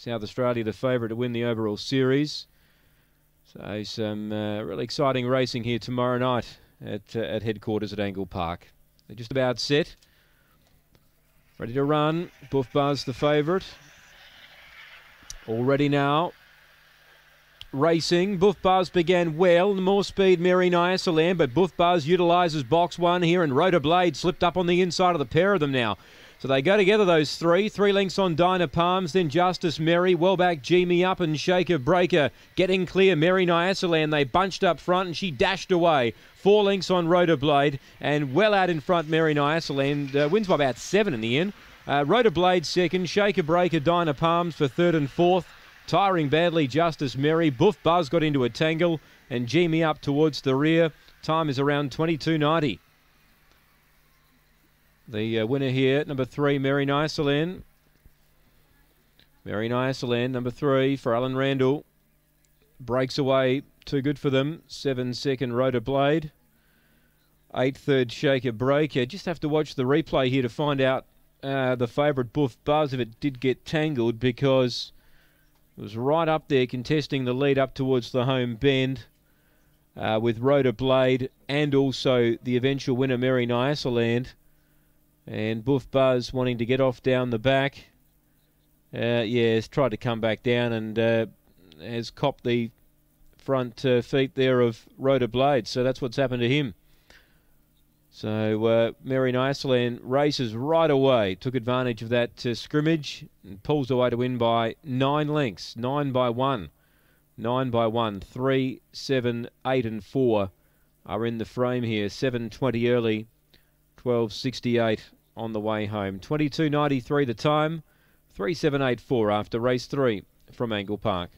South Australia the favourite to win the overall series. So some uh, really exciting racing here tomorrow night at uh, at headquarters at Angle Park. They're just about set. Ready to run. Buff Buzz the favourite. All ready now. Racing. Buff Buzz began well. More speed, Mary Nyasaland, but Buff Buzz utilises box one here, and Rhoda Blade slipped up on the inside of the pair of them now. So they go together, those three. Three links on Dinah Palms, then Justice Mary. Well back, G Me Up and Shaker Breaker. Getting clear, Mary Nyasaland. They bunched up front and she dashed away. Four links on Rhoda Blade and well out in front, Mary Nyasaland. Uh, wins by about seven in the end. Uh, Blade second, Shaker Breaker, Dinah Palms for third and fourth. Tiring badly, Justice Mary. Buff Buzz got into a tangle and G Me Up towards the rear. Time is around 22.90. The uh, winner here, number three, Mary Nyasaland. Mary Nyasaland, number three for Alan Randall. Breaks away, too good for them. Seven second Rhoda Blade. Eight third Shaker Breaker. Just have to watch the replay here to find out uh, the favourite Buff Buzz if it did get tangled because it was right up there contesting the lead up towards the home bend. Uh, with Rhoda Blade and also the eventual winner Mary Nyasaland. And Buff Buzz wanting to get off down the back. Uh, yeah, has tried to come back down and uh, has copped the front uh, feet there of Rhoda Blade. So that's what's happened to him. So uh, Mary Nyasaland races right away, took advantage of that uh, scrimmage and pulls away to win by nine lengths, nine by one, nine by one, three, seven, eight, and four are in the frame here. Seven twenty early, twelve sixty eight on the way home. 22.93 the time, 3784 after race three from Angle Park.